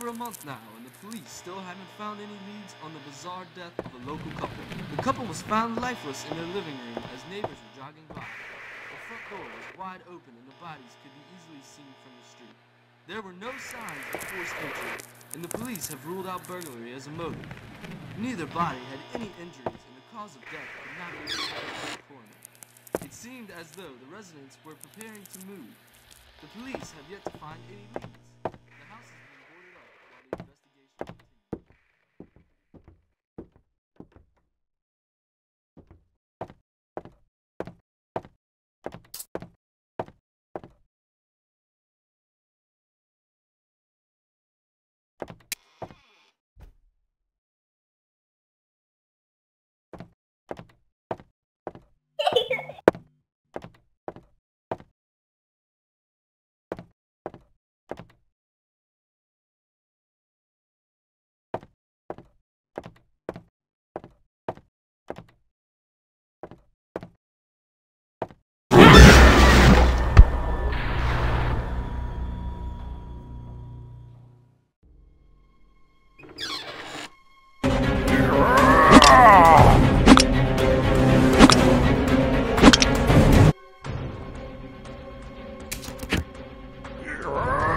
over a month now, and the police still haven't found any leads on the bizarre death of a local couple. The couple was found lifeless in their living room as neighbors were jogging by. The front door was wide open, and the bodies could be easily seen from the street. There were no signs of forced entry, and the police have ruled out burglary as a motive. Neither body had any injuries, and the cause of death could not be determined. It seemed as though the residents were preparing to move. The police have yet to find any leads. Oh.